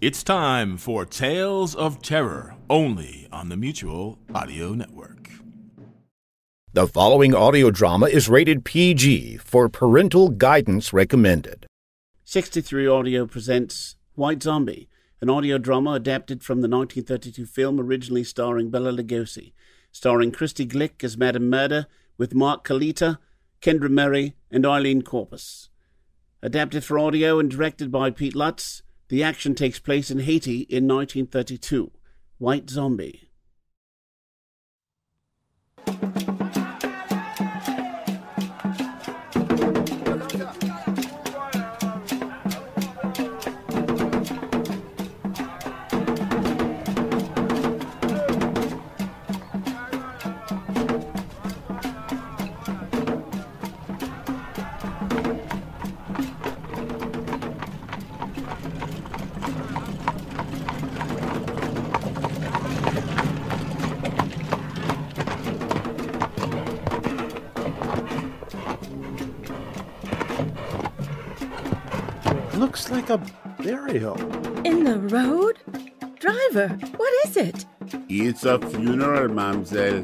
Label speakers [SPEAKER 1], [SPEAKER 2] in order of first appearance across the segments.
[SPEAKER 1] It's time for Tales of Terror, only on the Mutual Audio Network.
[SPEAKER 2] The following audio drama is rated PG for parental guidance recommended.
[SPEAKER 3] 63 Audio presents White Zombie, an audio drama adapted from the 1932 film originally starring Bela Lugosi, starring Christy Glick as Madame Murder, with Mark Kalita, Kendra Murray, and Eileen Corpus. Adapted for audio and directed by Pete Lutz, the action takes place in Haiti in 1932. White Zombie.
[SPEAKER 4] Like a burial.
[SPEAKER 5] In the road? Driver, what is it?
[SPEAKER 6] It's a funeral, mademoiselle.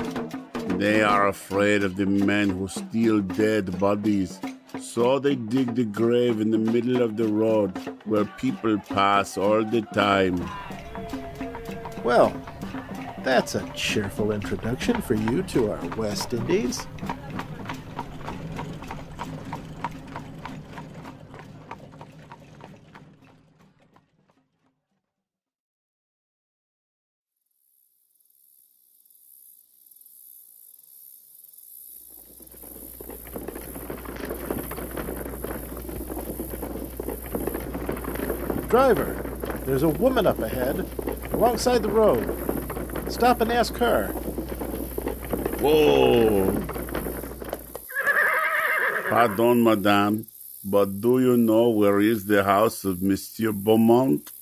[SPEAKER 6] They are afraid of the men who steal dead bodies. So they dig the grave in the middle of the road where people pass all the time.
[SPEAKER 4] Well, that's a cheerful introduction for you to our West Indies. Driver, there's a woman up ahead, alongside the road. Stop and ask her.
[SPEAKER 6] Whoa! Pardon, madame, but do you know where is the house of Monsieur Beaumont?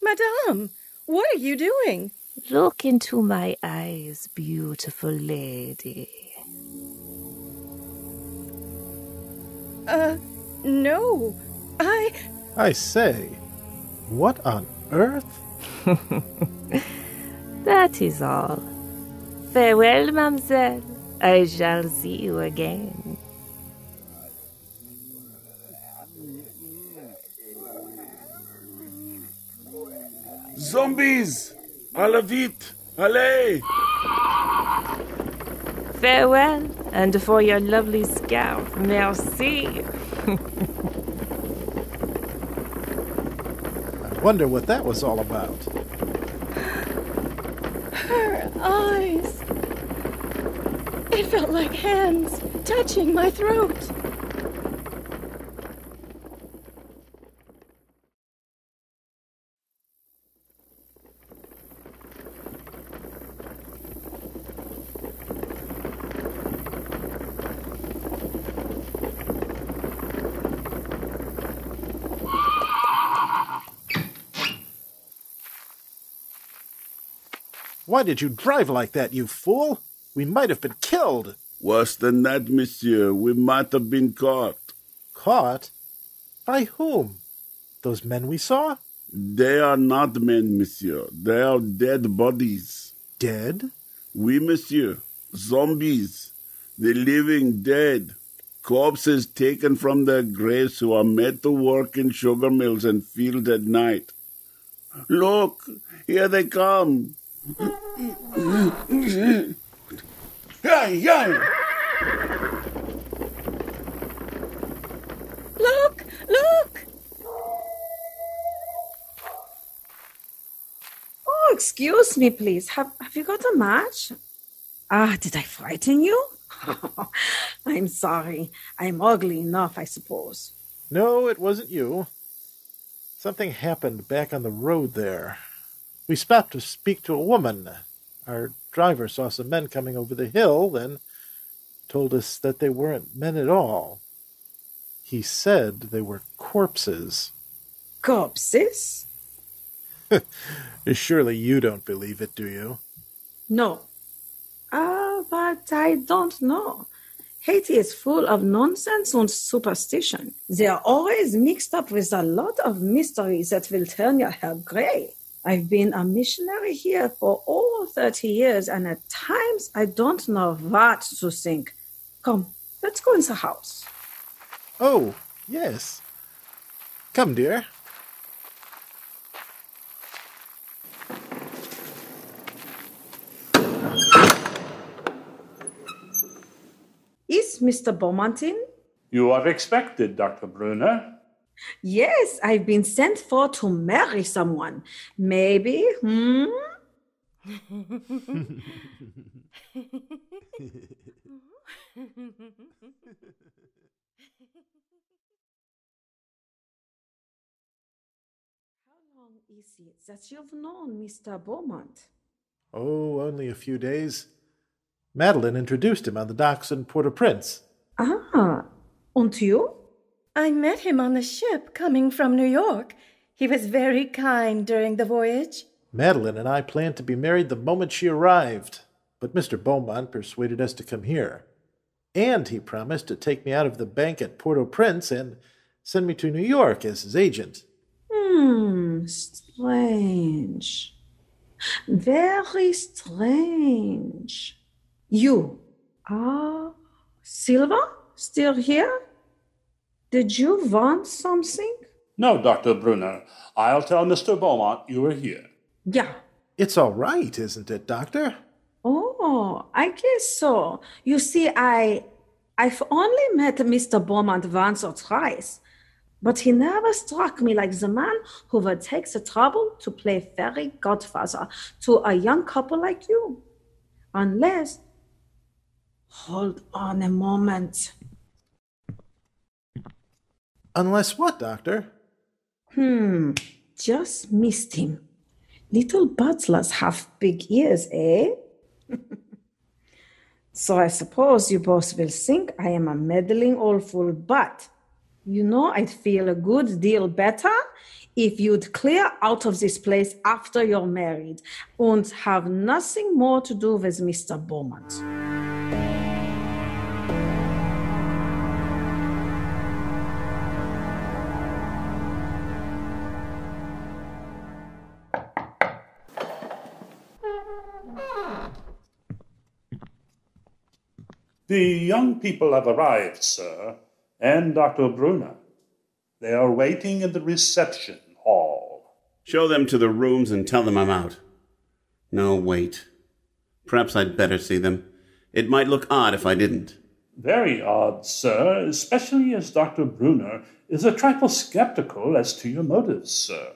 [SPEAKER 5] Madame, what are you doing?
[SPEAKER 7] Look into my eyes, beautiful lady.
[SPEAKER 5] Uh, no. I.
[SPEAKER 4] I say, what on earth?
[SPEAKER 7] That is all. Farewell, mademoiselle. I shall see you again.
[SPEAKER 6] Zombies! À la vite! Allez!
[SPEAKER 7] Farewell, and for your lovely scalp. merci.
[SPEAKER 4] I wonder what that was all about.
[SPEAKER 5] Her eyes. It felt like hands touching my throat.
[SPEAKER 4] Why did you drive like that, you fool? We might have been killed.
[SPEAKER 6] Worse than that, monsieur. We might have been caught.
[SPEAKER 4] Caught? By whom? Those men we saw?
[SPEAKER 6] They are not men, monsieur. They are dead bodies.
[SPEAKER 4] Dead?
[SPEAKER 6] Oui, monsieur. Zombies. The living dead. Corpses taken from their graves who are made to work in sugar mills and fields at night. Look, here they come. Hey, hey!
[SPEAKER 5] Look! Look!
[SPEAKER 8] Oh, excuse me, please. Have have you got a match? Ah, did I frighten you? I'm sorry. I'm ugly enough, I suppose.
[SPEAKER 4] No, it wasn't you. Something happened back on the road there. We stopped to speak to a woman. Our driver saw some men coming over the hill, then told us that they weren't men at all. He said they were corpses.
[SPEAKER 8] Corpses?
[SPEAKER 4] Surely you don't believe it, do you?
[SPEAKER 8] No. Ah, but I don't know. Haiti is full of nonsense and superstition. They are always mixed up with a lot of mysteries that will turn your hair gray. I've been a missionary here for over 30 years, and at times I don't know what to think. Come, let's go in the house.
[SPEAKER 4] Oh, yes. Come, dear.
[SPEAKER 8] Is Mr. Beaumont in?
[SPEAKER 9] You are expected, Dr. Bruner.
[SPEAKER 8] Yes, I've been sent for to marry someone. Maybe, hmm? How long is it that you've known Mr. Beaumont?
[SPEAKER 4] Oh, only a few days. Madeline introduced him on the docks in Port au Prince.
[SPEAKER 8] Ah, and you?
[SPEAKER 5] I met him on the ship coming from New York. He was very kind during the voyage.
[SPEAKER 4] Madeline and I planned to be married the moment she arrived, but Mr. Beaumont persuaded us to come here. And he promised to take me out of the bank at Port au Prince and send me to New York as his agent.
[SPEAKER 8] Hmm, strange. Very strange. You are Silver? Still here? Did you want something?
[SPEAKER 9] No, Dr. Bruner. I'll tell Mr. Beaumont you were here.
[SPEAKER 8] Yeah.
[SPEAKER 4] It's all right, isn't it, Doctor?
[SPEAKER 8] Oh, I guess so. You see, I I've only met Mr. Beaumont once or twice, but he never struck me like the man who would take the trouble to play fairy godfather to a young couple like you. Unless hold on a moment.
[SPEAKER 4] Unless what, Doctor?
[SPEAKER 8] Hmm, just missed him. Little butlers have big ears, eh? so I suppose you both will think I am a meddling old fool, but you know I'd feel a good deal better if you'd clear out of this place after you're married and have nothing more to do with Mr. Beaumont.
[SPEAKER 9] The young people have arrived, sir, and Dr. Bruner. They are waiting in the reception hall.
[SPEAKER 6] Show them to the rooms and tell them I'm out. No, wait. Perhaps I'd better see them. It might look odd if I didn't.
[SPEAKER 9] Very odd, sir, especially as Dr. Bruner is a trifle skeptical as to your motives, sir.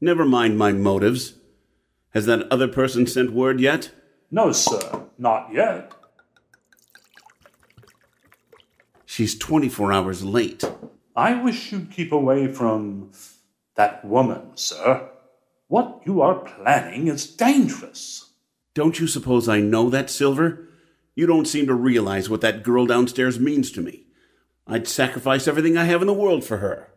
[SPEAKER 6] Never mind my motives. Has that other person sent word yet?
[SPEAKER 9] No, sir, not yet.
[SPEAKER 6] She's 24 hours late.
[SPEAKER 9] I wish you'd keep away from that woman, sir. What you are planning is dangerous.
[SPEAKER 6] Don't you suppose I know that, Silver? You don't seem to realize what that girl downstairs means to me. I'd sacrifice everything I have in the world for her.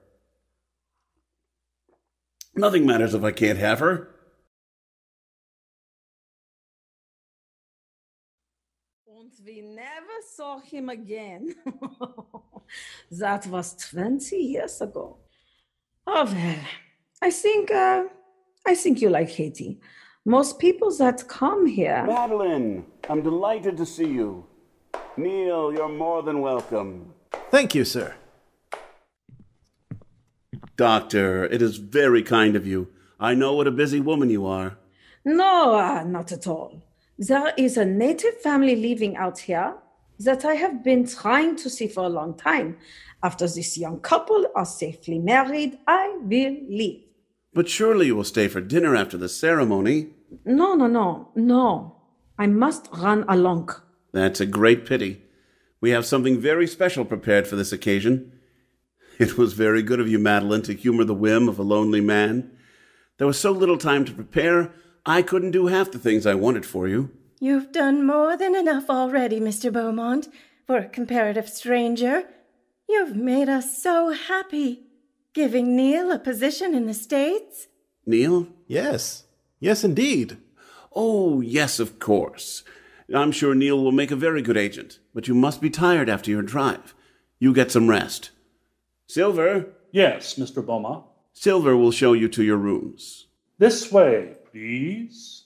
[SPEAKER 6] Nothing matters if I can't have her.
[SPEAKER 8] We never saw him again. that was 20 years ago. Oh, well, I think, uh, I think you like Haiti. Most people that come here.
[SPEAKER 6] Madeline, I'm delighted to see you. Neil, you're more than welcome.
[SPEAKER 4] Thank you, sir.
[SPEAKER 6] Doctor, it is very kind of you. I know what a busy woman you are.
[SPEAKER 8] No, uh, not at all. There is a native family living out here that I have been trying to see for a long time. After this young couple are safely married, I will leave.
[SPEAKER 6] But surely you will stay for dinner after the ceremony.
[SPEAKER 8] No, no, no, no. I must run along.
[SPEAKER 6] That's a great pity. We have something very special prepared for this occasion. It was very good of you, Madeline, to humor the whim of a lonely man. There was so little time to prepare, I couldn't do half the things I wanted for you.
[SPEAKER 5] You've done more than enough already, Mr. Beaumont, for a comparative stranger. You've made us so happy, giving Neil a position in the States.
[SPEAKER 6] Neil?
[SPEAKER 4] Yes. Yes, indeed.
[SPEAKER 6] Oh, yes, of course. I'm sure Neil will make a very good agent, but you must be tired after your drive. You get some rest. Silver?
[SPEAKER 9] Yes, Mr. Beaumont.
[SPEAKER 6] Silver will show you to your rooms.
[SPEAKER 9] This way, please.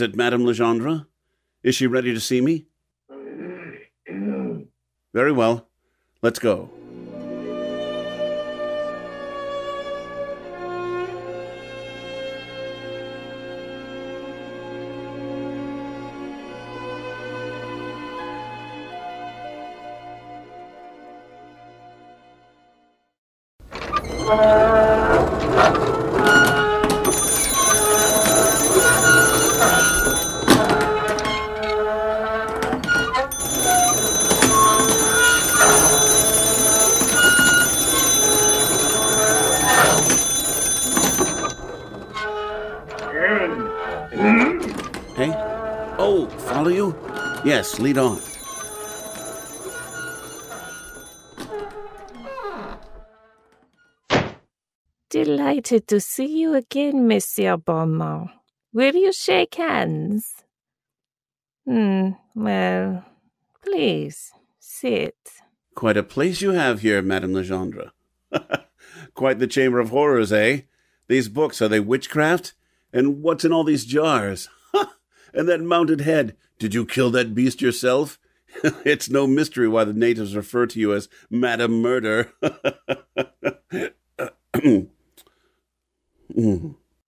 [SPEAKER 6] Is it Madame Legendre? Is she ready to see me? Very well. Let's go. Uh, Lead on.
[SPEAKER 7] Delighted to see you again, Monsieur Beaumont. Will you shake hands? Hmm, well, please, sit.
[SPEAKER 6] Quite a place you have here, Madame Legendre. Quite the chamber of horrors, eh? These books, are they witchcraft? And what's in all these jars? and that mounted head. Did you kill that beast yourself? it's no mystery why the natives refer to you as Madame Murder.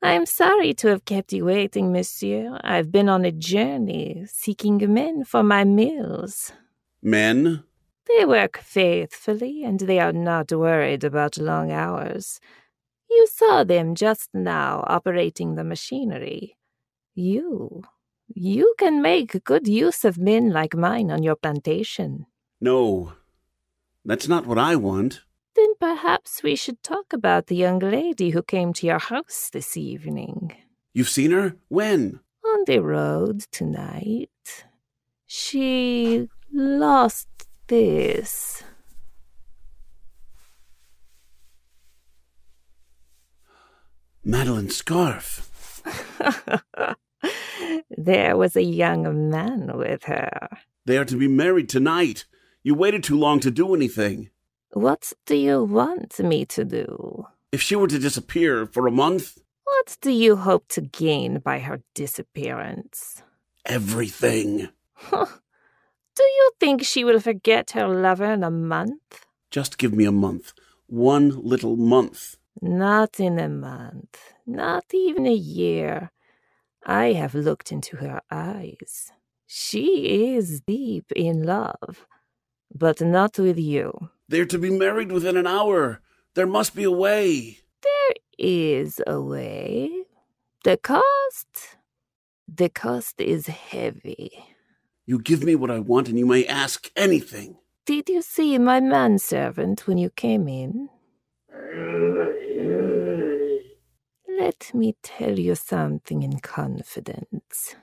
[SPEAKER 7] I'm sorry to have kept you waiting, monsieur. I've been on a journey seeking men for my mills.
[SPEAKER 6] Men?
[SPEAKER 7] They work faithfully and they are not worried about long hours. You saw them just now operating the machinery. You, you can make good use of men like mine on your plantation.
[SPEAKER 6] No, that's not what I want.
[SPEAKER 7] Then perhaps we should talk about the young lady who came to your house this evening.
[SPEAKER 6] You've seen her? When?
[SPEAKER 7] On the road tonight. She lost this.
[SPEAKER 6] Madeline's scarf.
[SPEAKER 7] there was a young man with her.
[SPEAKER 6] They are to be married tonight. You waited too long to do anything.
[SPEAKER 7] What do you want me to do?
[SPEAKER 6] If she were to disappear for a month?
[SPEAKER 7] What do you hope to gain by her disappearance?
[SPEAKER 6] Everything.
[SPEAKER 7] do you think she will forget her lover in a month?
[SPEAKER 6] Just give me a month. One little month.
[SPEAKER 7] Not in a month. Not even a year. I have looked into her eyes. She is deep in love, but not with you.
[SPEAKER 6] They're to be married within an hour. There must be a way.
[SPEAKER 7] There is a way. The cost? The cost is heavy.
[SPEAKER 6] You give me what I want and you may ask anything.
[SPEAKER 7] Did you see my manservant when you came in? Let me tell you something in confidence.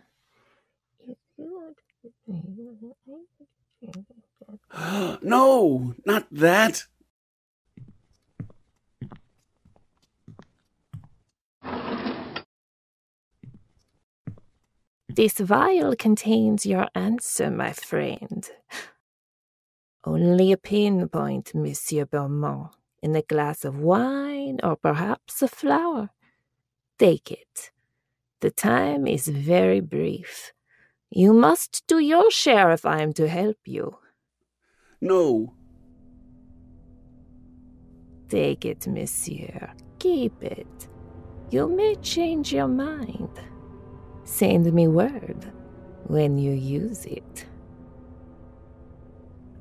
[SPEAKER 6] no, not that.
[SPEAKER 7] This vial contains your answer, my friend. Only a pinpoint, Monsieur Beaumont, in a glass of wine or perhaps a flower. Take it. The time is very brief. You must do your share if I am to help you.
[SPEAKER 6] No.
[SPEAKER 7] Take it, monsieur. Keep it. You may change your mind. Send me word when you use it.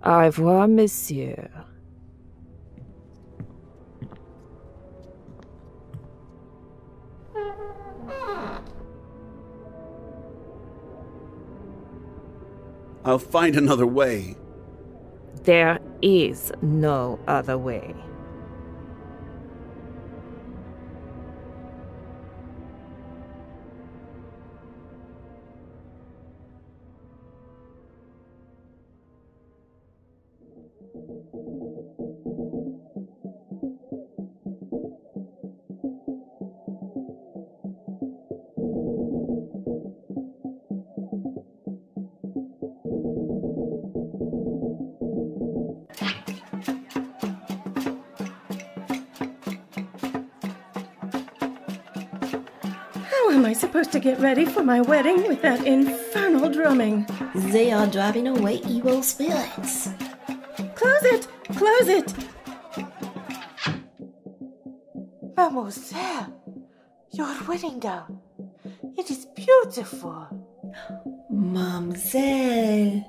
[SPEAKER 7] Au revoir, monsieur.
[SPEAKER 6] I'll find another way.
[SPEAKER 7] There is no other way.
[SPEAKER 5] Get ready for my wedding with that infernal drumming?
[SPEAKER 10] They are driving away evil spirits.
[SPEAKER 5] Close it! Close it!
[SPEAKER 11] Mademoiselle, eh? your wedding gown. It is beautiful.
[SPEAKER 10] Mamselle.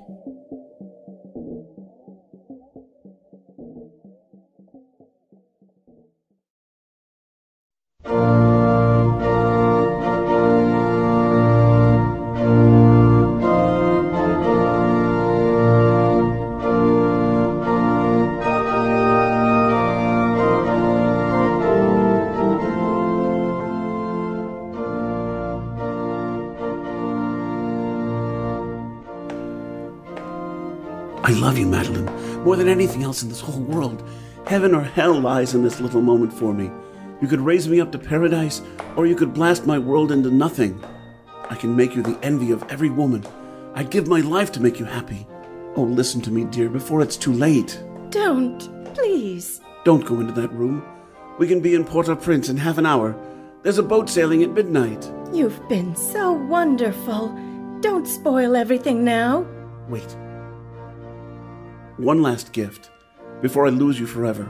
[SPEAKER 6] Anything else in this whole world. Heaven or hell lies in this little moment for me. You could raise me up to paradise, or you could blast my world into nothing. I can make you the envy of every woman. I'd give my life to make you happy. Oh, listen to me, dear, before it's too late.
[SPEAKER 5] Don't, please.
[SPEAKER 6] Don't go into that room. We can be in Port-au-Prince in half an hour. There's a boat sailing at midnight.
[SPEAKER 5] You've been so wonderful. Don't spoil everything now.
[SPEAKER 6] Wait. One last gift before I lose you forever.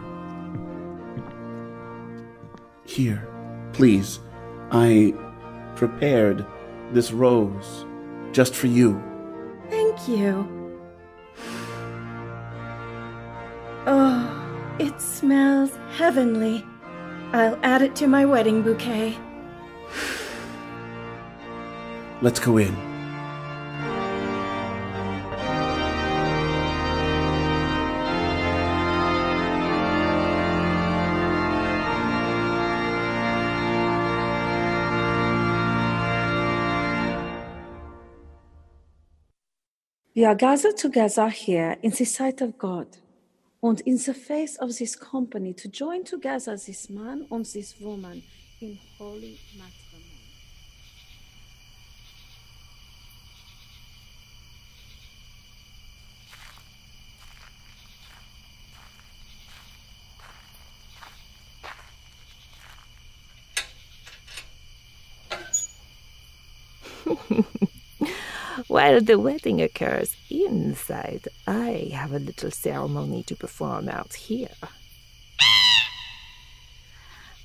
[SPEAKER 6] Here, please. I prepared this rose just for you.
[SPEAKER 5] Thank you. Oh, it smells heavenly. I'll add it to my wedding bouquet.
[SPEAKER 6] Let's go in.
[SPEAKER 8] We are gathered together here in the sight of God and in the face of this company to join together this man and this woman in holy matrimony.
[SPEAKER 7] While the wedding occurs inside, I have a little ceremony to perform out here.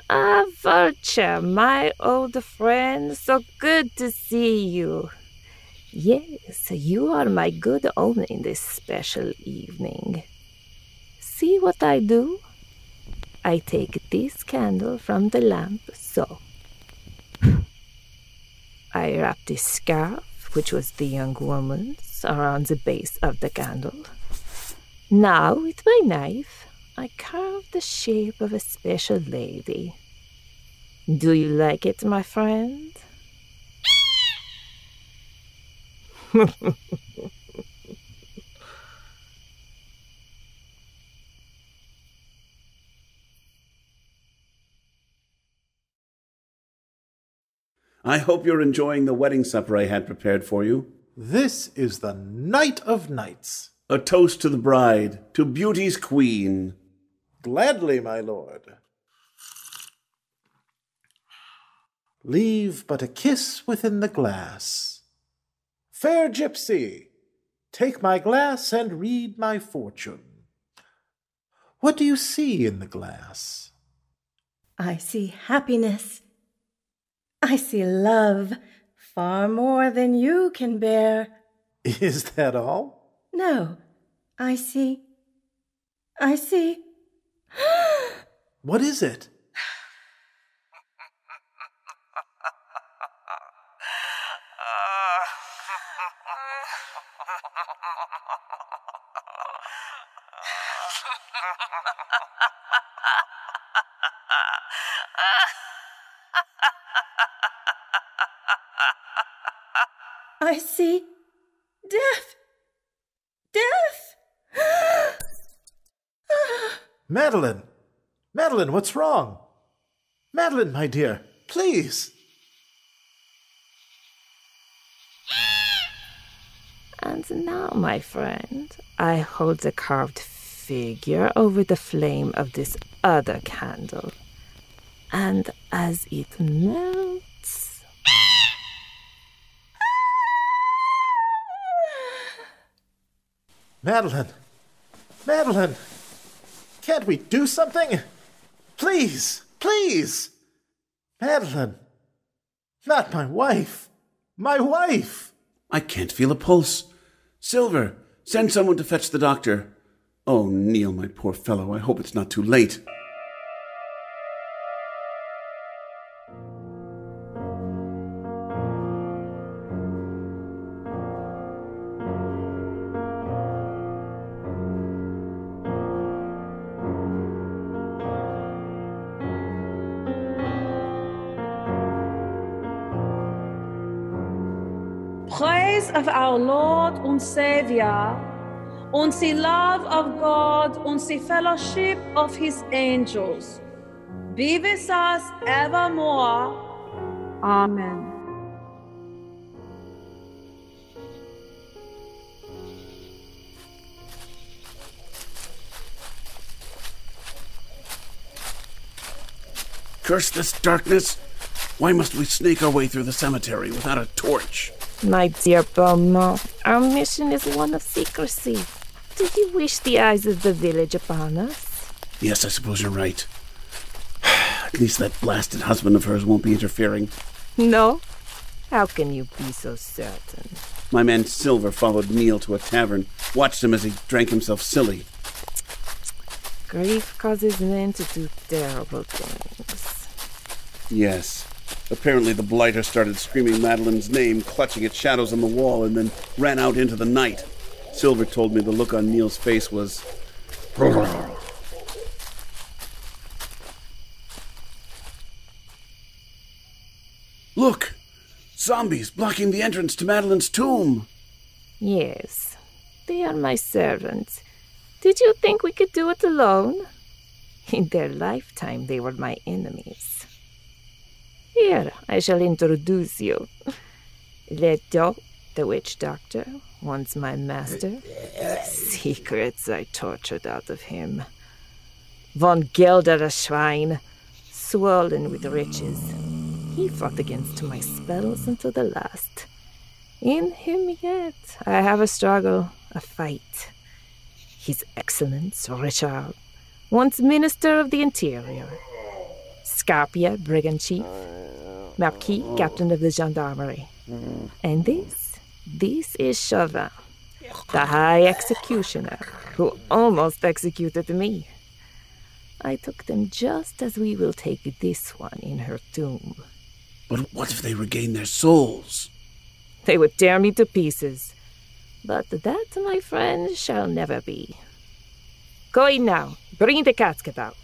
[SPEAKER 7] Ah, Vulture, my old friend, so good to see you. Yes, you are my good omen in this special evening. See what I do? I take this candle from the lamp, so. I wrap this scarf which was the young woman's, around the base of the candle. Now, with my knife, I carve the shape of a special lady. Do you like it, my friend?
[SPEAKER 6] I hope you're enjoying the wedding supper I had prepared for you.
[SPEAKER 4] This is the night of nights.
[SPEAKER 6] A toast to the bride, to beauty's queen.
[SPEAKER 4] Gladly, my lord. Leave but a kiss within the glass. Fair gypsy, take my glass and read my fortune. What do you see in the glass?
[SPEAKER 5] I see happiness. I see love far more than you can bear.
[SPEAKER 4] Is that all?
[SPEAKER 5] No, I see. I see.
[SPEAKER 4] What is it?
[SPEAKER 5] I see death. Death!
[SPEAKER 4] Madeline! Madeline, what's wrong? Madeline, my dear, please.
[SPEAKER 7] And now, my friend, I hold the carved figure over the flame of this other candle. And as it melts,
[SPEAKER 4] Madeline! Madeline! Can't we do something? Please! Please! Madeline! Not my wife! My wife!
[SPEAKER 6] I can't feel a pulse. Silver, send someone to fetch the doctor. Oh, Neil, my poor fellow, I hope it's not too late.
[SPEAKER 8] And Savior, and the love of God and the fellowship of his angels be with us evermore. Amen.
[SPEAKER 6] Curse this darkness! Why must we snake our way through the cemetery without a torch?
[SPEAKER 7] My dear Beaumont, our mission is one of secrecy. Do you wish the eyes of the village upon us?
[SPEAKER 6] Yes, I suppose you're right. At least that blasted husband of hers won't be interfering.
[SPEAKER 7] No? How can you be so certain?
[SPEAKER 6] My man Silver followed Neil to a tavern, watched him as he drank himself silly.
[SPEAKER 7] Grief causes men to do terrible things.
[SPEAKER 6] Yes. Apparently, the blighter started screaming Madeline's name, clutching at shadows on the wall, and then ran out into the night. Silver told me the look on Neil's face was. Look! Zombies blocking the entrance to Madeline's tomb!
[SPEAKER 7] Yes, they are my servants. Did you think we could do it alone? In their lifetime, they were my enemies. Here, I shall introduce you. Ledot, the witch doctor, once my master. Secrets I tortured out of him. Von Gelder, a swollen with riches. He fought against my spells until the last. In him yet, I have a struggle, a fight. His Excellence Richard, once Minister of the Interior. Scarpia, Brigand Chief. Marquis, Captain of the Gendarmerie. And this, this is Chauvin, the High Executioner, who almost executed me. I took them just as we will take this one in her tomb.
[SPEAKER 6] But what if they regain their souls?
[SPEAKER 7] They would tear me to pieces. But that, my friend, shall never be. Go in now. Bring the casket out.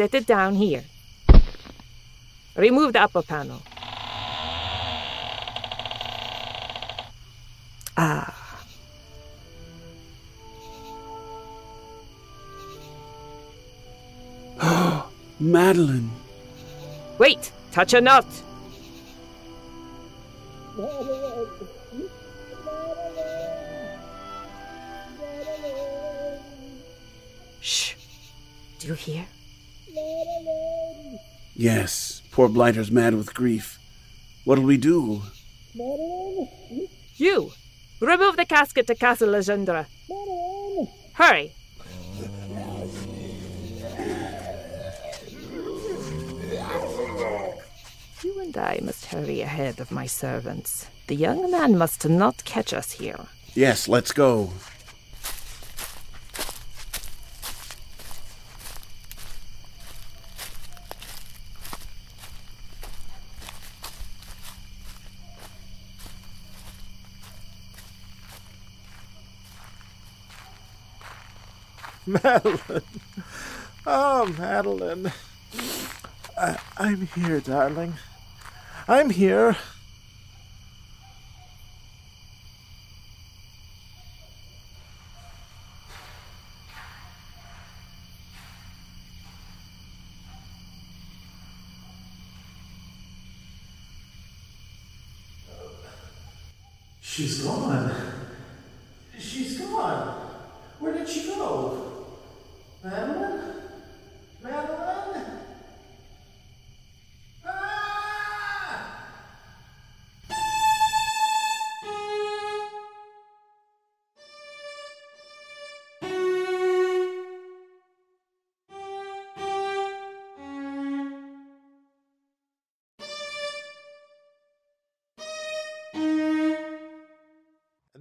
[SPEAKER 7] Set it down here. Remove the upper panel. Ah.
[SPEAKER 6] Madeline.
[SPEAKER 7] Wait! Touch her not!
[SPEAKER 6] Poor Blighter's mad with grief. What'll we do?
[SPEAKER 7] You! Remove the casket to Castle Legendre. Hurry! You and I must hurry ahead of my servants. The young man must not catch us here.
[SPEAKER 6] Yes, let's go.
[SPEAKER 4] Madeline. Oh, Madeline. I, I'm here, darling. I'm here.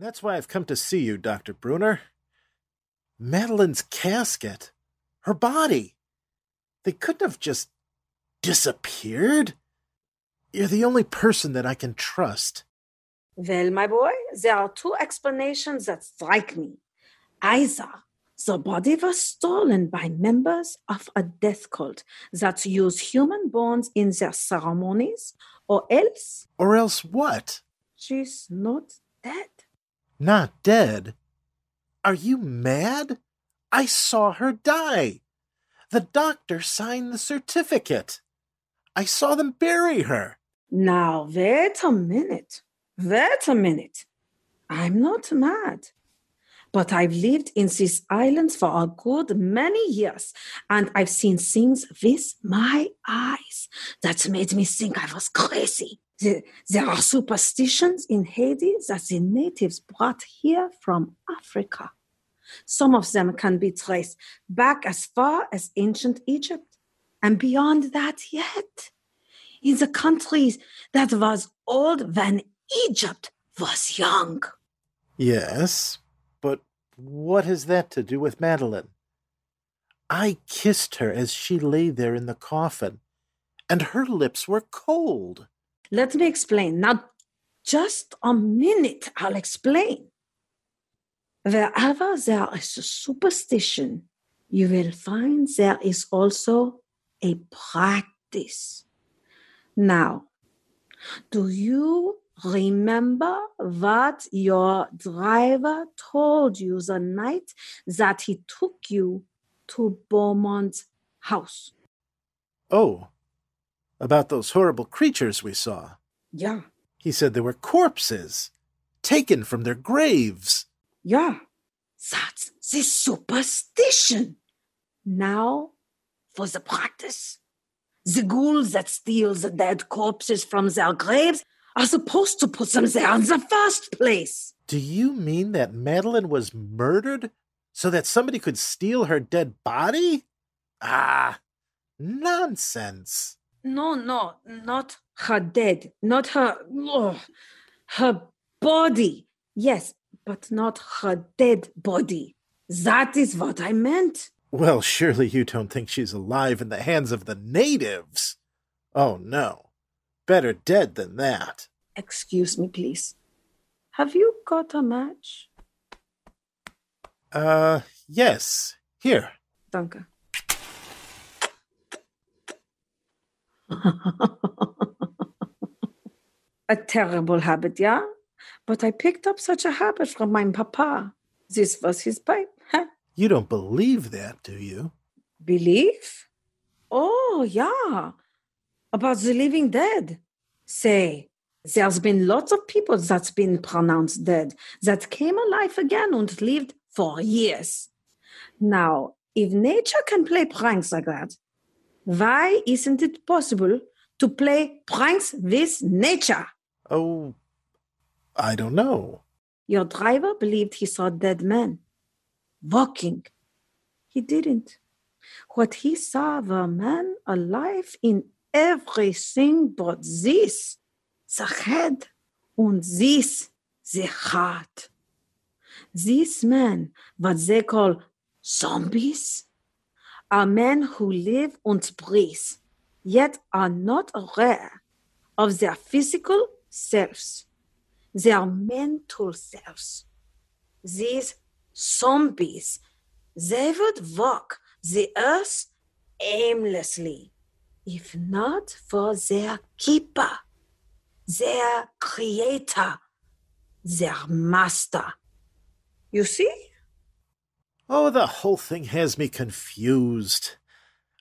[SPEAKER 4] That's why I've come to see you, Dr. Bruner. Madeline's casket, her body. They couldn't have just disappeared. You're the only person that I can trust.
[SPEAKER 8] Well, my boy, there are two explanations that strike me. Either the body was stolen by members of a death cult that use human bones in their ceremonies, or else
[SPEAKER 4] Or else what?
[SPEAKER 8] she's not dead.
[SPEAKER 4] Not dead? Are you mad? I saw her die. The doctor signed the certificate. I saw them bury her.
[SPEAKER 8] Now, wait a minute. Wait a minute. I'm not mad. But I've lived in these islands for a good many years, and I've seen things with my eyes that made me think I was crazy. The- There are superstitions in Haiti that the natives brought here from Africa. Some of them can be traced back as far as ancient Egypt, and beyond that yet in the countries that was old when Egypt was young.
[SPEAKER 4] Yes, but what has that to do with Madeline? I kissed her as she lay there in the coffin, and her lips were cold.
[SPEAKER 8] Let me explain. Now, just a minute, I'll explain. Wherever there is a superstition, you will find there is also a practice. Now, do you remember what your driver told you the night that he took you to Beaumont's house?
[SPEAKER 4] Oh, about those horrible creatures we saw.
[SPEAKER 8] Yeah,
[SPEAKER 4] He said they were corpses, taken from their graves.
[SPEAKER 8] yeah, that's the superstition. Now, for the practice. The ghouls that steal the dead corpses from their graves are supposed to put them there in the first place.
[SPEAKER 4] Do you mean that Madeline was murdered so that somebody could steal her dead body? Ah, nonsense.
[SPEAKER 8] No, no, not her dead, not her, oh, her body. Yes, but not her dead body. That is what I meant.
[SPEAKER 4] Well, surely you don't think she's alive in the hands of the natives. Oh, no. Better dead than that.
[SPEAKER 8] Excuse me, please. Have you got a match?
[SPEAKER 4] Uh, yes. Here.
[SPEAKER 8] Danke. A terrible habit, yeah? But I picked up such a habit from my papa. This was his pipe. Huh?
[SPEAKER 4] You don't believe that, do you?
[SPEAKER 8] Believe? Oh, yeah. About the living dead. Say, there's been lots of people that's been pronounced dead that came alive again and lived for years. Now, If nature can play pranks like that, why isn't it possible to play pranks with nature?
[SPEAKER 4] Oh, I don't know.
[SPEAKER 8] Your driver believed he saw dead men walking. He didn't. What he saw were men alive in everything but this the head and this the heart. These men, what they call zombies, are men who live and breathe, yet are not aware of their physical selves, their mental selves. These zombies, they would walk the earth aimlessly, if not for their keeper, their creator, their master. You see?
[SPEAKER 4] Oh, the whole thing has me confused.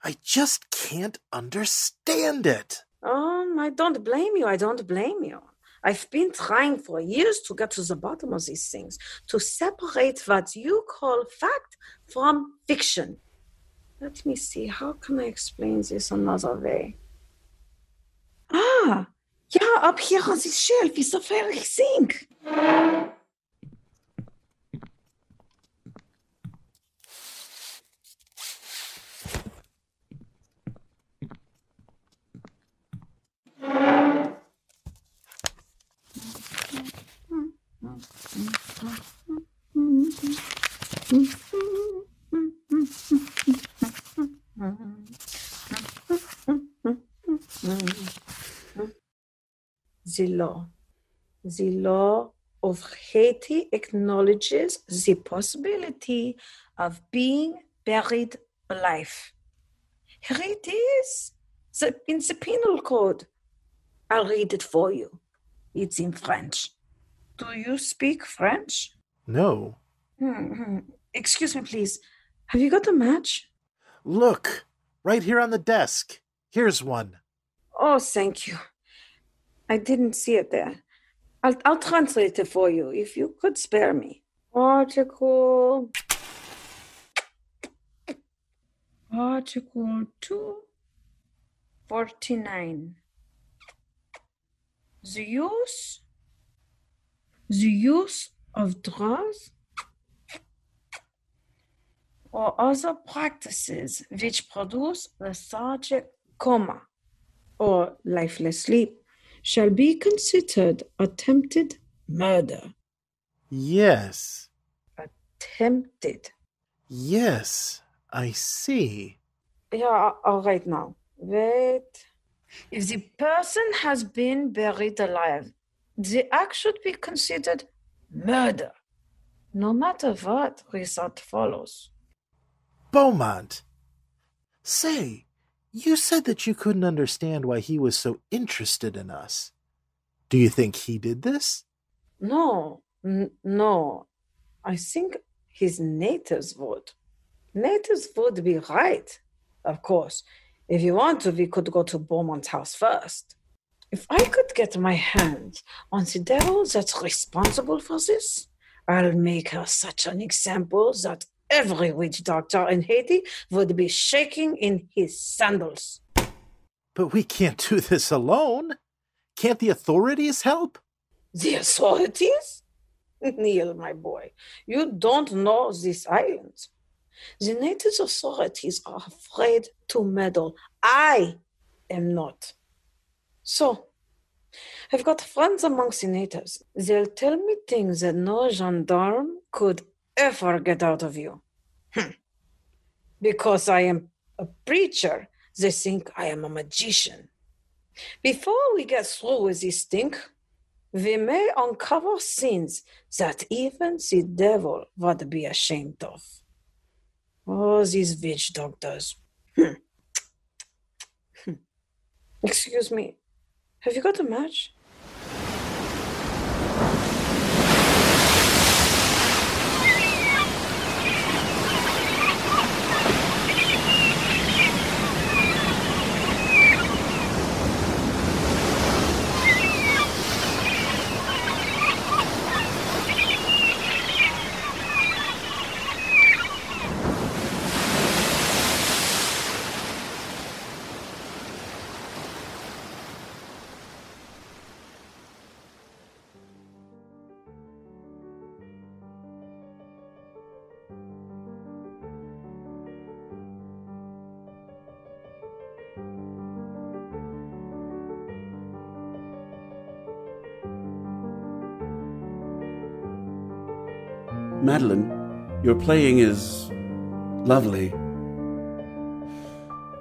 [SPEAKER 4] I just can't understand it.
[SPEAKER 8] Um, I don't blame you. I don't blame you. I've been trying for years to get to the bottom of these things, to separate what you call fact from fiction. Let me see, how can I explain this another way? Ah, yeah, up here on this shelf is a very sink. The law. The law of Haiti acknowledges the possibility of being buried alive. Here it is the, in the penal code. I'll read it for you. It's in French. Do you speak French?
[SPEAKER 4] No.
[SPEAKER 8] Hmm. Excuse me, please. Have you got a match?
[SPEAKER 4] Look, right here on the desk. Here's one.
[SPEAKER 8] Oh, thank you. I didn't see it there. I'll, I'll translate it for you if you could spare me. Article. Article 249. The use, the use of drugs or other practices which produce lethargic coma or lifeless sleep shall be considered attempted murder.
[SPEAKER 4] Yes.
[SPEAKER 8] Attempted.
[SPEAKER 4] Yes, I see.
[SPEAKER 8] Yeah, all right now. Wait. If the person has been buried alive, the act should be considered murder, no matter what result follows.
[SPEAKER 4] Beaumont. Say, you said that you couldn't understand why he was so interested in us. Do you think he did this?
[SPEAKER 8] No, n- no. I think his natives would. Natives would be right. Of course, if you want to, we could go to Beaumont's house first. If I could get my hands on the devil that's responsible for this, I'll make her such an example that every witch doctor in Haiti would be shaking in his sandals.
[SPEAKER 4] But we can't do this alone. Can't the authorities help?
[SPEAKER 8] The authorities? Neil, my boy, you don't know this island. The native authorities are afraid to meddle. I am not. So, I've got friends amongst the natives. They'll tell me things that no gendarme could ever get out of you. Hmm. Because I am a preacher, they think I am a magician. Before we get through with this thing, we may uncover sins that even the devil would be ashamed of. Oh, these witch doctors. Hmm. Hmm. Excuse me, have you got a match?
[SPEAKER 6] Madeline, your playing is lovely.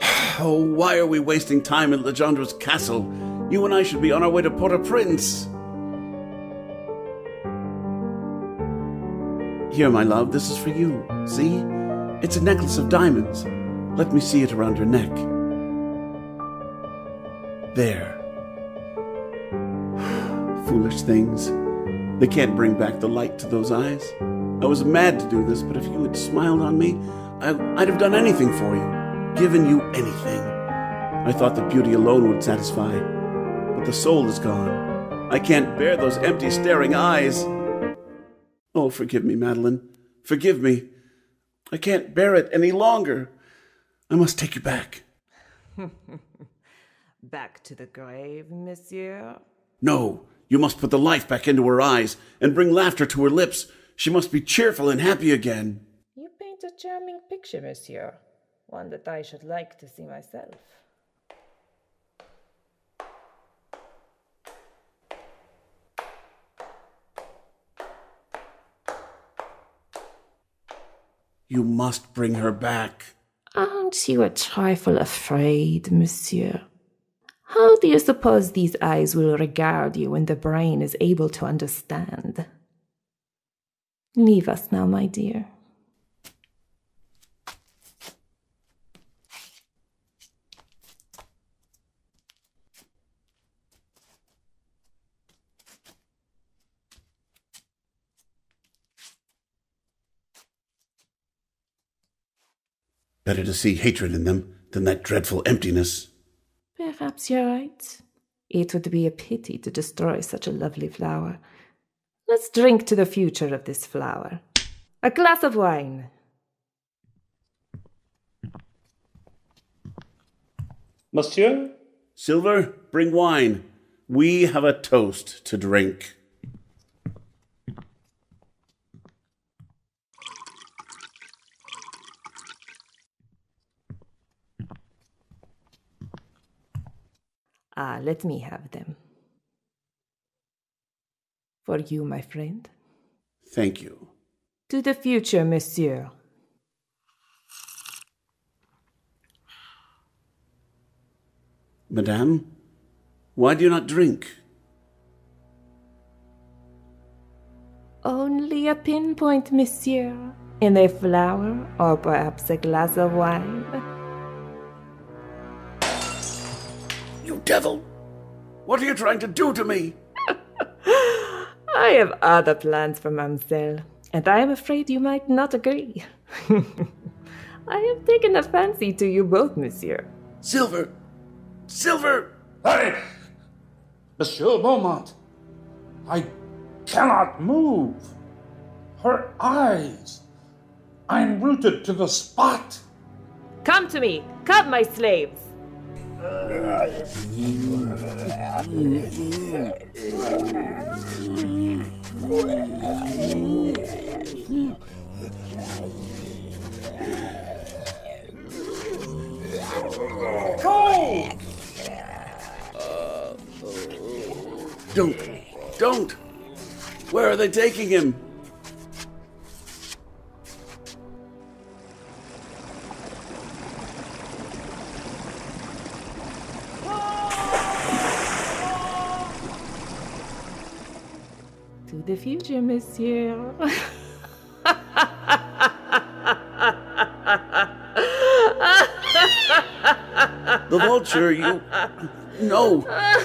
[SPEAKER 6] Oh, why are we wasting time at Legendre's castle? You and I should be on our way to Port-au-Prince. Here, my love, this is for you. See? It's a necklace of diamonds. Let me see it around your neck. There. Foolish things. They can't bring back the light to those eyes. I was mad to do this, but if you had smiled on me, I, I'd have done anything for you, given you anything. I thought that beauty alone would satisfy, but the soul is gone. I can't bear those empty, staring eyes. Oh, forgive me, Madeline. Forgive me. I can't bear it any longer. I must take you back.
[SPEAKER 7] Back to the grave, monsieur?
[SPEAKER 6] No, you must put the life back into her eyes and bring laughter to her lips. She must be cheerful and happy again.
[SPEAKER 7] You paint a charming picture, monsieur. One that I should like to see myself.
[SPEAKER 6] You must bring her back.
[SPEAKER 7] Aren't you a trifle afraid, monsieur? How do you suppose these eyes will regard you when the brain is able to understand? Leave us now, my dear.
[SPEAKER 6] Better to see hatred in them than that dreadful emptiness.
[SPEAKER 7] Perhaps you're right. It would be a pity to destroy such a lovely flower. Let's drink to the future of this flower. A glass of wine.
[SPEAKER 9] Monsieur?
[SPEAKER 6] Silver, bring wine. We have a toast to drink.
[SPEAKER 7] Ah, let me have them. For you, my friend.
[SPEAKER 6] Thank you.
[SPEAKER 7] To the future, monsieur.
[SPEAKER 6] Madame, why do you not drink?
[SPEAKER 7] Only a pinpoint, monsieur. In a flower, or perhaps a glass of wine.
[SPEAKER 6] You devil! What are you trying to do to me?
[SPEAKER 7] I have other plans for Mamselle, and I am afraid you might not agree. I have taken a fancy to you both, monsieur.
[SPEAKER 6] Silver! Silver!
[SPEAKER 9] Hey! Monsieur Beaumont! I cannot move. Her eyes. I'm rooted to the spot.
[SPEAKER 7] Come to me! Come, my slaves!
[SPEAKER 9] Uh,
[SPEAKER 6] Don't! Don't! Where are they taking him?
[SPEAKER 7] Monsieur.
[SPEAKER 6] The vulture, you. No!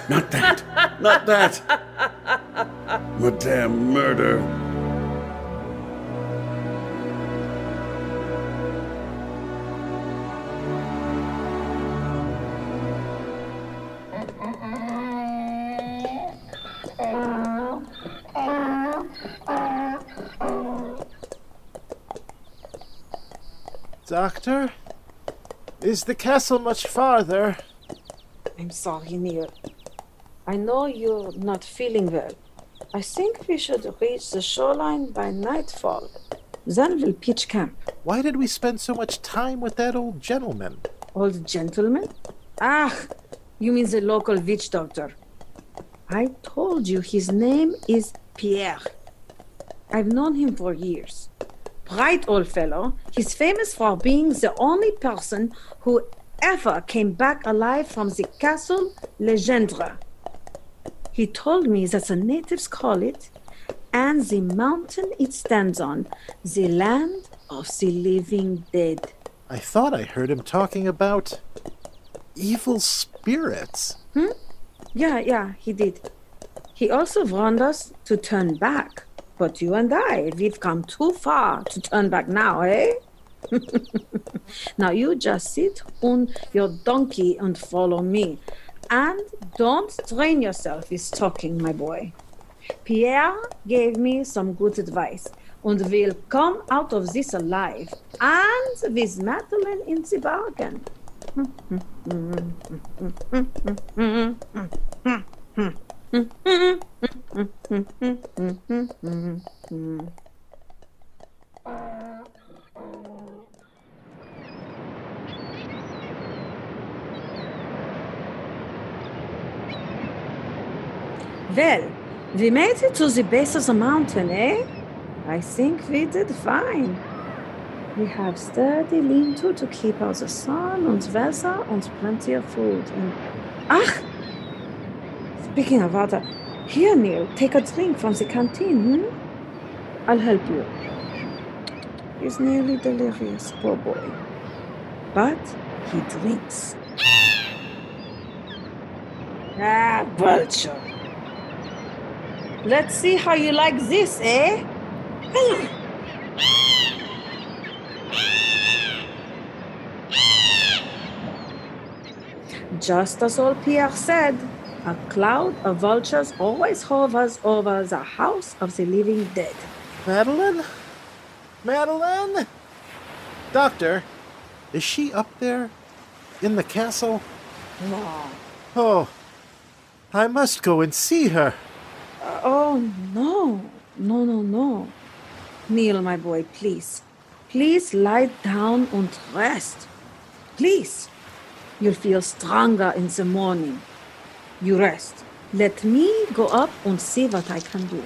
[SPEAKER 6] Not that! Not that! Madame Murder!
[SPEAKER 4] Doctor? Is the castle much farther?
[SPEAKER 8] I'm sorry, Neil. I know you're not feeling well. I think we should reach the shoreline by nightfall. Then we'll pitch camp.
[SPEAKER 4] Why did we spend so much time with that old gentleman?
[SPEAKER 8] Old gentleman? Ah, you mean the local witch doctor. I told you his name is Pierre. I've known him for years. Bright old fellow. He's famous for being the only person who ever came back alive from the castle Legendre. He told me that the natives call it, and the mountain it stands on, the land of the living dead.
[SPEAKER 4] I thought I heard him talking about evil spirits.
[SPEAKER 8] Hmm? Yeah, yeah, he did. He also warned us to turn back. But you and I, we've come too far to turn back now, eh? now you just sit on your donkey and follow me. And don't strain yourself with talking, my boy. Pierre gave me some good advice, and we'll come out of this alive, and with Madeline in the bargain. Well, we made it to the base of the mountain, eh? I think we did fine. We have sturdy lean-to to keep out the sun and weather and plenty of food. And ach, speaking of water, here, Neil, take a drink from the canteen. Hmm? I'll help you. He's nearly delirious, poor boy. But he drinks. Ah, vulture. Let's see how you like this, eh? Just as old Pierre said, a cloud of vultures always hovers over the house of the living dead.
[SPEAKER 4] Madeline? Madeline? Doctor, is she up there? In the castle?
[SPEAKER 8] No.
[SPEAKER 4] Oh, I must go and see her.
[SPEAKER 8] Uh, oh, no. No, no, no. Neil, my boy, please. Please lie down and rest. Please. You'll feel stronger in the morning. You rest. Let me go up and see what I can do.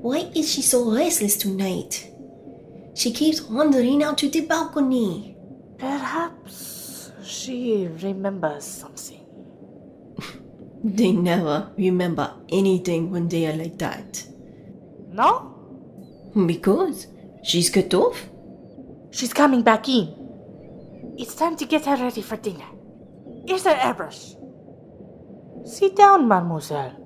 [SPEAKER 10] Why is she so restless tonight? She keeps wandering out to the balcony.
[SPEAKER 11] Perhaps she remembers something.
[SPEAKER 10] They never remember anything when they are like that.
[SPEAKER 11] No?
[SPEAKER 10] Because she's cut off.
[SPEAKER 11] She's coming back in. It's time to get her ready for dinner. Here's her airbrush. Sit down, mademoiselle.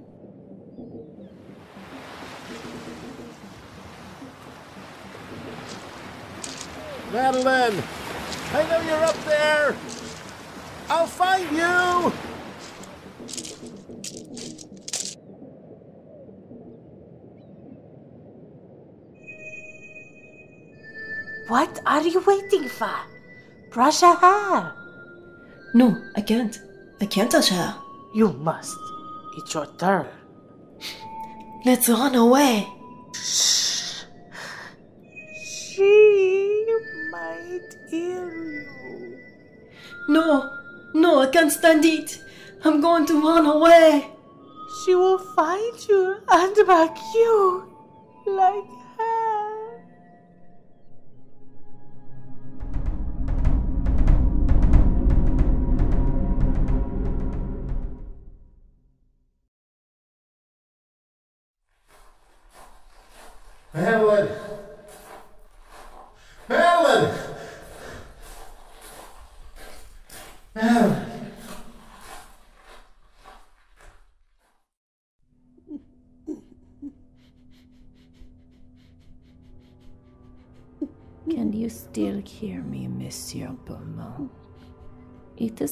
[SPEAKER 4] Madeline! I know you're up there! I'll find you!
[SPEAKER 11] What are you waiting for? Brush her hair.
[SPEAKER 10] No, I can't. I can't touch her.
[SPEAKER 11] You must. It's your turn.
[SPEAKER 10] Let's run away. Shh.
[SPEAKER 11] She might you.
[SPEAKER 10] No, no, I can't stand it. I'm going to run away.
[SPEAKER 11] She will find you and back you like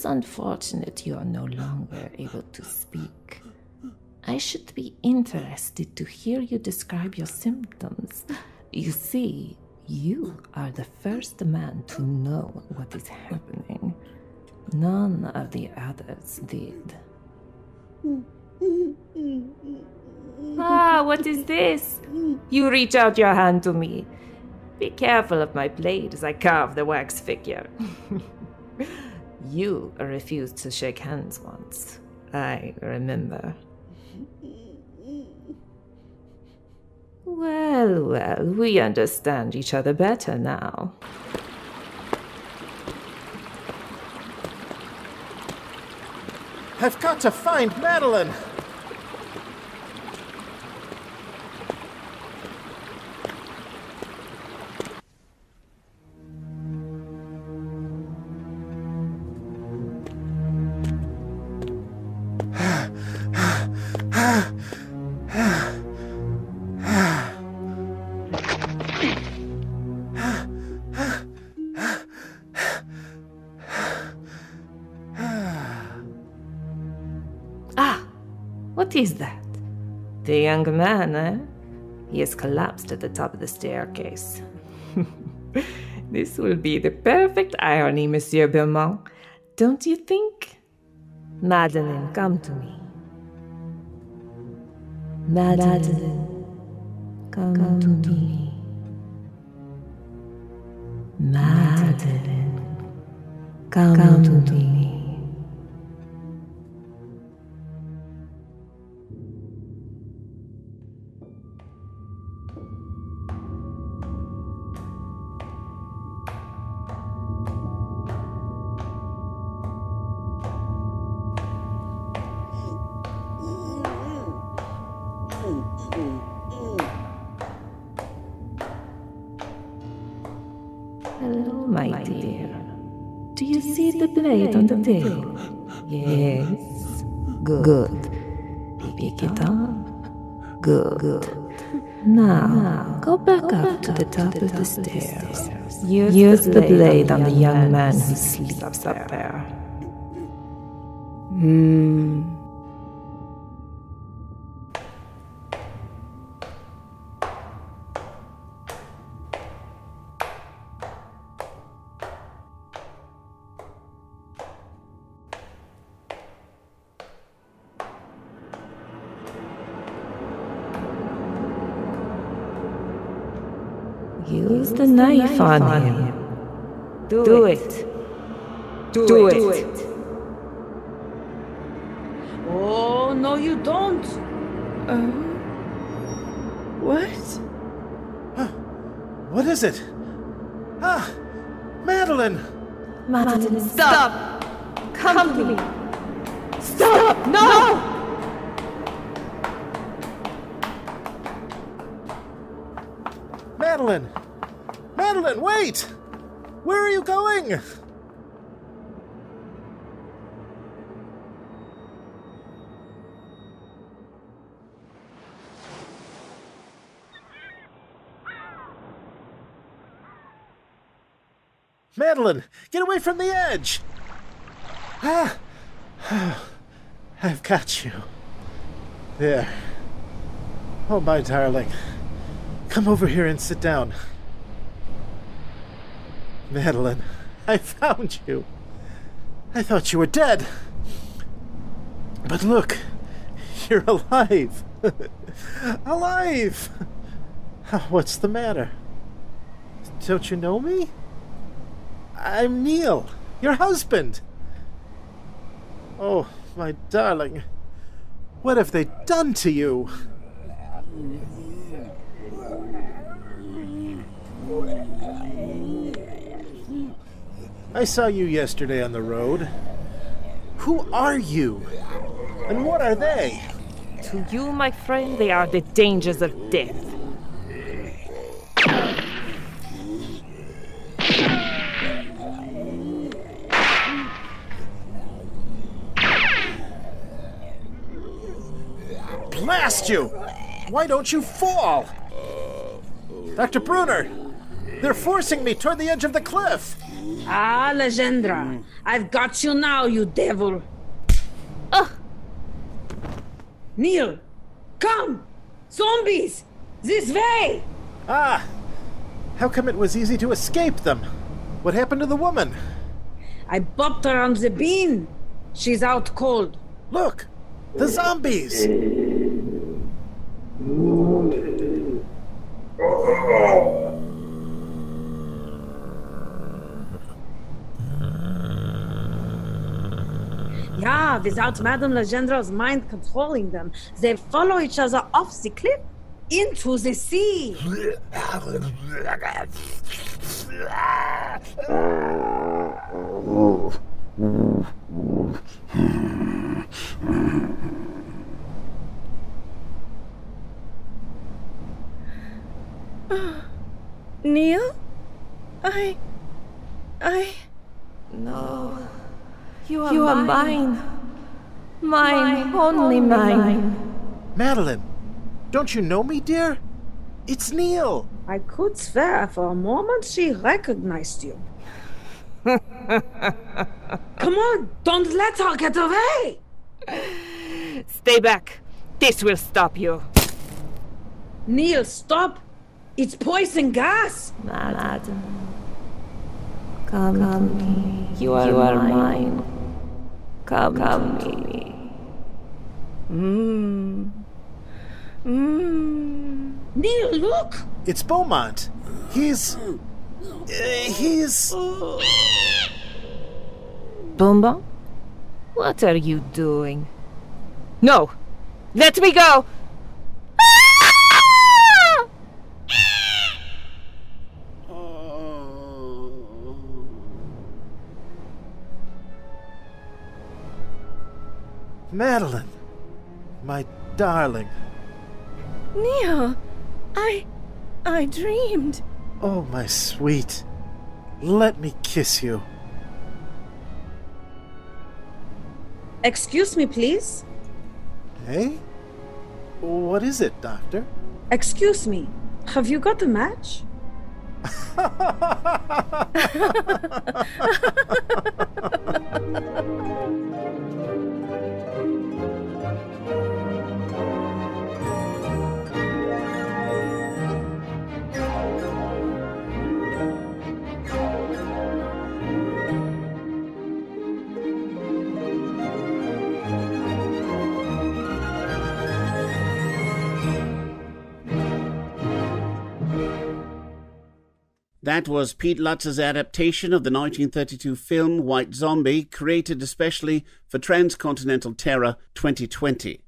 [SPEAKER 7] unfortunate you are no longer able to speak. I should be interested to hear you describe your symptoms. You see, you are the first man to know what is happening. None of the others did. Ah, what is this? You reach out your hand to me. Be careful of my blade as I carve the wax figure. you refused to shake hands once. I remember. Well, well, we understand each other better now.
[SPEAKER 4] I've got to find Madeline!
[SPEAKER 7] Ah, what is that? The young man, eh? He has collapsed at the top of the staircase. this will be the perfect irony, Monsieur Beaumont. Don't you think? Madeline, come to me. Madeline, come, to me. Madeline, come, to me. Blade on the table? Yes. Good. Pick it up. Good. Now, go back up to the top of the stairs. Use the blade on the young man who sleeps up there. Hmm. The on him. Do it. Do it.
[SPEAKER 8] Oh, no, you don't.
[SPEAKER 5] Oh. What?
[SPEAKER 4] What is it? Ah! Madeline!
[SPEAKER 7] Madeline, stop! Come to me! Stop! No!
[SPEAKER 4] Madeline! Madeline, wait! Where are you going? Madeline, get away from the edge! Ah! I've got you. There. Oh, my darling. Come over here and sit down. Madeline, I found you. I thought you were dead. But look, you're alive. alive! What's the matter? Don't you know me? I'm Neil, your husband. Oh, my darling. What have they done to you? I saw you yesterday on the road. Who are you? And what are they?
[SPEAKER 7] To you, my friend, they are the dangers of death.
[SPEAKER 4] Blast you! Why don't you fall? Dr. Bruner! They're forcing me toward the edge of the cliff!
[SPEAKER 8] Ah, Legendre, I've got you now, you devil.
[SPEAKER 7] Ugh!
[SPEAKER 8] Neil, come! Zombies! This way!
[SPEAKER 4] Ah! How come it was easy to escape them? What happened to the woman?
[SPEAKER 8] I bopped her on the bean. She's out cold.
[SPEAKER 4] Look! The zombies!
[SPEAKER 8] Yeah, without Madame Legendre's mind controlling them, they follow each other off the cliff into the sea.
[SPEAKER 5] Neil? I. I.
[SPEAKER 7] No. You are, you are mine. mine. Mine, only mine.
[SPEAKER 4] Madeline, don't you know me, dear? It's Neil.
[SPEAKER 8] I could swear for a moment she recognized you. Come on, don't let her get away!
[SPEAKER 7] Stay back. This will stop you.
[SPEAKER 8] Neil, stop! It's poison gas!
[SPEAKER 7] Madam. Come, come to me. You are, you are mine. mine. Come, come to me.
[SPEAKER 5] Mmm. Mmm.
[SPEAKER 8] Neil, look!
[SPEAKER 4] It's Beaumont. He's. Uh, he's.
[SPEAKER 7] Beaumont? What are you doing? No! Let me go!
[SPEAKER 4] Madeline, my darling.
[SPEAKER 5] Neil, I. I dreamed.
[SPEAKER 4] Oh, my sweet. Let me kiss you.
[SPEAKER 8] Excuse me, please.
[SPEAKER 4] Hey? What is it, Doctor?
[SPEAKER 8] Excuse me. Have you got a match?
[SPEAKER 6] That was Pete Lutz's adaptation of the 1932 film White Zombie, created especially for Transcontinental Terror 2020.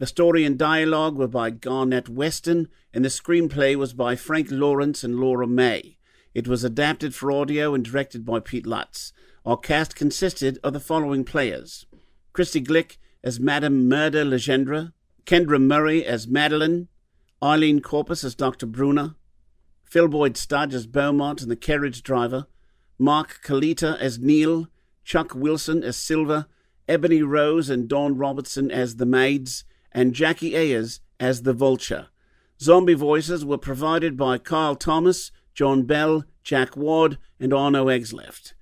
[SPEAKER 6] The story and dialogue were by Garnett Weston, and the screenplay was by Frank Lawrence and Laura Mae. It was adapted for audio and directed by Pete Lutz. Our cast consisted of the following players Christy Glick as Madame Murder Legendre, Kendra Murray as Madeline, Eileen Corpus as Dr. Bruner, Phil Boyd Studge as Beaumont and the carriage driver, Mark Kalita as Neil, Chuck Wilson as Silver, Ebony Rose and Dawn Robertson as the maids, and Jackie Ayers as the vulture. Zombie voices were provided by Kyle Thomas, John Bell, Jack Ward, and Arno Egsleft.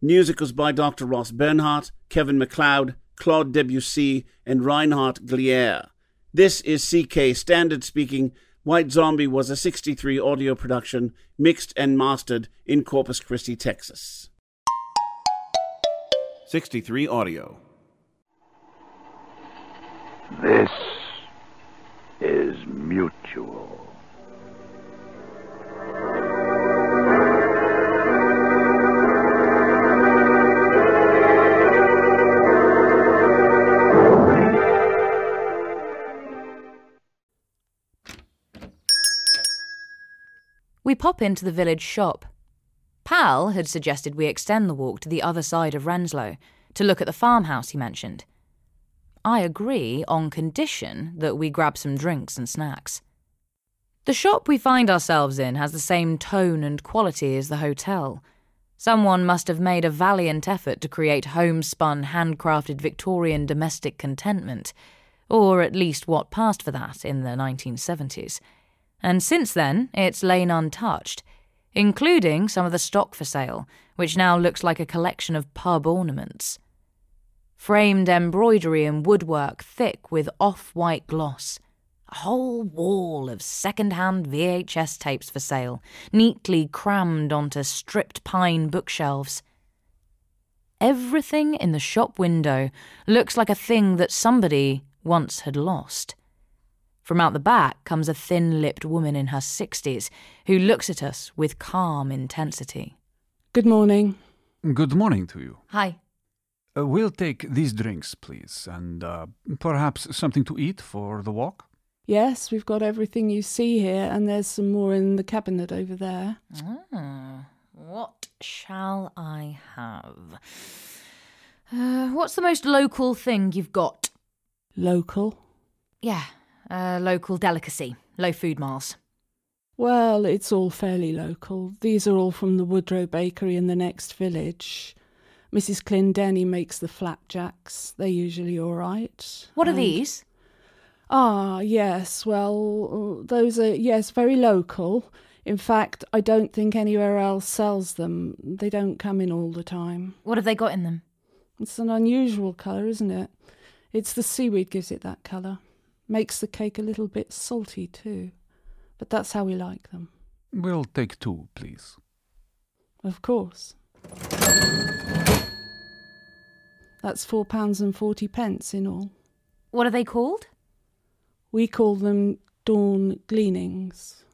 [SPEAKER 6] Music was by Dr. Ross Bernhardt, Kevin MacLeod, Claude Debussy, and Reinhard Glière. This is CK Standard speaking. White Zombie was a 63 audio production, mixed and mastered in Corpus Christi, Texas.
[SPEAKER 1] 63 Audio.
[SPEAKER 12] This is mutual.
[SPEAKER 13] We pop into the village shop. Pal had suggested we extend the walk to the other side of Renslow to look at the farmhouse he mentioned. I agree on condition that we grab some drinks and snacks. The shop we find ourselves in has the same tone and quality as the hotel. Someone must have made a valiant effort to create homespun, handcrafted Victorian domestic contentment, or at least what passed for that in the 1970s. And since then, it's lain untouched, including some of the stock for sale, which now looks like a collection of pub ornaments framed embroidery and woodwork thick with off white gloss. A whole wall of second hand VHS tapes for sale, neatly crammed onto stripped pine bookshelves. everything in the shop window looks like a thing that somebody once had lost. From out the back comes a thin lipped woman in her 60s who looks at us with calm intensity.
[SPEAKER 14] Good morning.
[SPEAKER 15] Good morning to you.
[SPEAKER 13] Hi.
[SPEAKER 15] Uh, we'll take these drinks, please, and uh, perhaps something to eat for the walk.
[SPEAKER 14] Yes, we've got everything you see here, and there's some more in the cabinet over there.
[SPEAKER 13] Ah, what shall I have? Uh, what's the most local thing you've got?
[SPEAKER 14] Local?
[SPEAKER 13] Yeah, a local delicacy, low food miles.
[SPEAKER 14] Well, it's all fairly local. These are all from the Woodrow Bakery in the next village. Mrs. Clendenny makes the flapjacks. They're usually all right.
[SPEAKER 13] What are these?
[SPEAKER 14] Ah, yes. Well, uh, those are, yes, very local. In fact, I don't think anywhere else sells them. They don't come in all the time.
[SPEAKER 13] What have they got in them?
[SPEAKER 14] It's an unusual colour, isn't it? It's the seaweed gives it that colour. Makes the cake a little bit salty, too. But that's how we like them.
[SPEAKER 15] We'll take two, please.
[SPEAKER 14] Of course. That's four pounds and forty pence in all.
[SPEAKER 13] What are they called?
[SPEAKER 14] We call them dawn gleanings.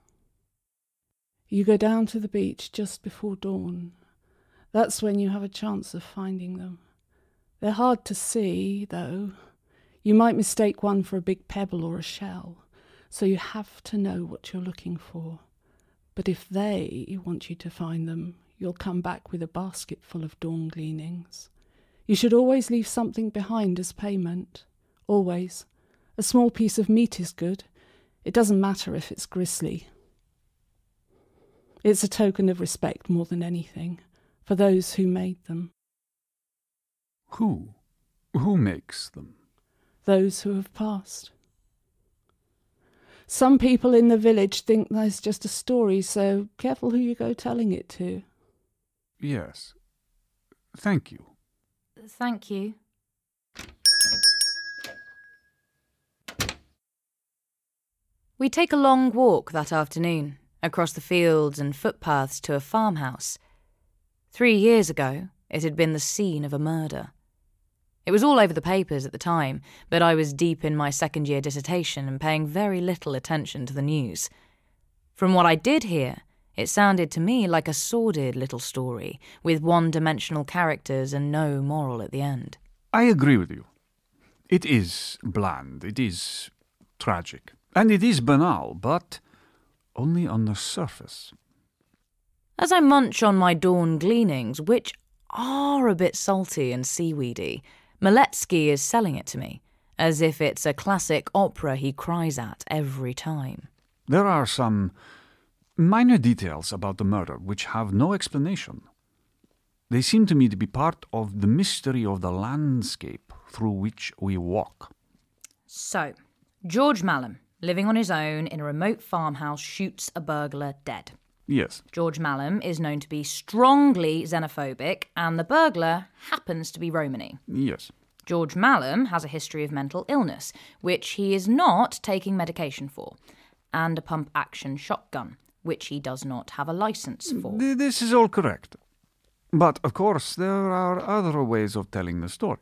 [SPEAKER 14] You go down to the beach just before dawn. That's when you have a chance of finding them. They're hard to see, though. You might mistake one for a big pebble or a shell, so you have to know what you're looking for. But if they want you to find them, you'll come back with a basket full of dawn gleanings. You should always leave something behind as payment. Always. A small piece of meat is good. It doesn't matter if it's grisly. It's a token of respect more than anything for those who made them,
[SPEAKER 15] Who? Who makes them?
[SPEAKER 14] Those who have passed. Some people in the village think there's just a story, so careful who you go telling it to.
[SPEAKER 15] Yes. Thank you.
[SPEAKER 13] Thank you. We take a long walk that afternoon, across the fields and footpaths to a farmhouse. Three years ago, it had been the scene of a murder. It was all over the papers at the time, but I was deep in my second year dissertation and paying very little attention to the news. From what I did hear, it sounded to me like a sordid little story, with one dimensional characters and no moral at the end.
[SPEAKER 15] I agree with you. It is bland, it is tragic, and it is banal, but only on the surface.
[SPEAKER 13] As I munch on my dawn gleanings, which are a bit salty and seaweedy, Maletsky is selling it to me, as if it's a classic opera he cries at every time.
[SPEAKER 15] There are some minor details about the murder which have no explanation. They seem to me to be part of the mystery of the landscape through which we walk.
[SPEAKER 13] So, George Mallam, living on his own in a remote farmhouse, shoots a burglar dead.
[SPEAKER 15] Yes.
[SPEAKER 13] George Mallam is known to be strongly xenophobic, and the burglar happens to be Romany.
[SPEAKER 15] Yes.
[SPEAKER 13] George Mallam has a history of mental illness, which he is not taking medication for, and a pump action shotgun, which he does not have a license for.
[SPEAKER 15] This is all correct. But, of course, there are other ways of telling the story.